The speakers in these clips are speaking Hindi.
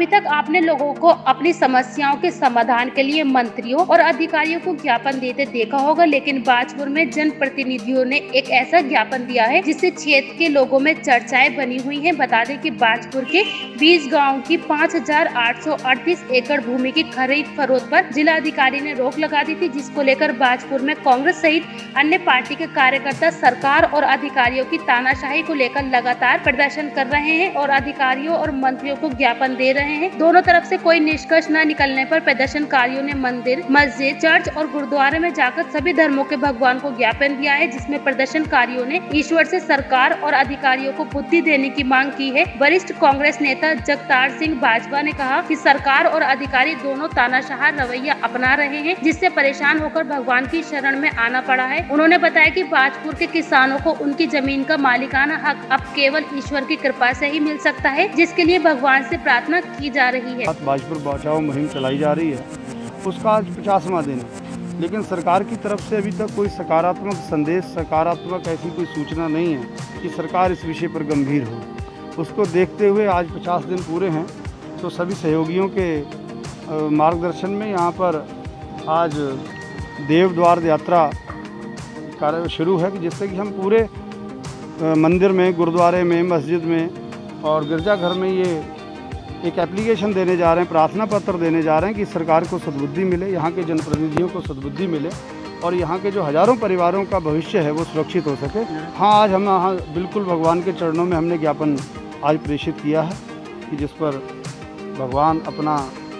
अभी तक आपने लोगों को अपनी समस्याओं के समाधान के लिए मंत्रियों और अधिकारियों को ज्ञापन देते देखा होगा, लेकिन बाजपुर में जन प्रतिनिधियों ने एक ऐसा ज्ञापन दिया है जिससे क्षेत्र के लोगों में चर्चाएँ बनी हुई हैं। बता दें कि बाजपुर के 20 गाँव की पाँच हज़ार आठ सौ अड़तीस एकड़ भूमि की खरीद फरोख पर जिला अधिकारी ने रोक लगा दी थी, जिसको लेकर बाजपुर में कांग्रेस सहित अन्य पार्टी के कार्यकर्ता, सरकार और अधिकारियों की तानाशाही को लेकर लगातार प्रदर्शन कर रहे हैं और अधिकारियों और मंत्रियों को ज्ञापन दे रहे हैं दोनों तरफ़ से कोई निष्कर्ष न निकलने पर प्रदर्शनकारियों ने मंदिर, मस्जिद, चर्च और गुरुद्वारे में जाकर सभी धर्मों के भगवान को ज्ञापन दिया है, जिसमें प्रदर्शनकारियों ने ईश्वर ऐसी सरकार और अधिकारियों को बुद्धि देने की मांग की है। वरिष्ठ कांग्रेस नेता जगतार सिंह भाजपा ने कहा की सरकार और अधिकारी दोनों तानाशाह रवैया अपना रहे हैं, जिससे परेशान होकर भगवान की शरण में आना पड़ा है। उन्होंने बताया कि बाजपुर के किसानों को उनकी ज़मीन का मालिकाना हक अब केवल ईश्वर की कृपा से ही मिल सकता है, जिसके लिए भगवान से प्रार्थना की जा रही है। बाजपुर बचाओ मुहिम चलाई जा रही है। उसका आज पचासवा दिन है। लेकिन सरकार की तरफ़ से अभी तक कोई सकारात्मक संदेश, सकारात्मक ऐसी कोई सूचना नहीं है कि सरकार इस विषय पर गंभीर हो। उसको देखते हुए आज पचास दिन पूरे हैं। तो सभी सहयोगियों के मार्गदर्शन में यहाँ पर आज देव द्वार यात्रा कार्य शुरू है कि जिससे कि हम पूरे मंदिर में, गुरुद्वारे में, मस्जिद में और गिरजाघर में ये एक एप्लीकेशन देने जा रहे हैं, प्रार्थना पत्र देने जा रहे हैं कि सरकार को सद्बुद्धि मिले, यहाँ के जनप्रतिनिधियों को सद्बुद्धि मिले और यहाँ के जो हज़ारों परिवारों का भविष्य है वो सुरक्षित हो सके। हाँ आज हम यहाँ बिल्कुल भगवान के चरणों में हमने ज्ञापन आज प्रेषित किया है कि जिस पर भगवान अपना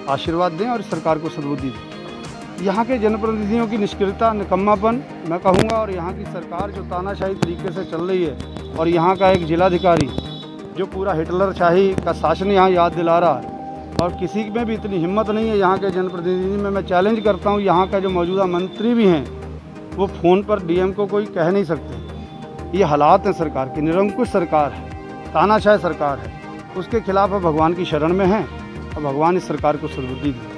आशीर्वाद दें और सरकार को सद्बुद्धि दें। यहाँ के जनप्रतिनिधियों की निष्क्रियता, निकम्मापन मैं कहूँगा और यहाँ की सरकार जो तानाशाही तरीके से चल रही है और यहाँ का एक जिलाधिकारी जो पूरा हिटलर शाही का शासन यहाँ याद दिला रहा है। और किसी में भी इतनी हिम्मत नहीं है यहाँ के जनप्रतिनिधि में। मैं चैलेंज करता हूँ, यहाँ का जो मौजूदा मंत्री भी हैं, वो फ़ोन पर डीएम को कोई कह नहीं सकते। ये हालात हैं सरकार की, निरंकुश सरकार है, तानाशाह सरकार है। उसके खिलाफ भगवान की शरण में हैं और भगवान इस सरकार को सदबुद्धि दें।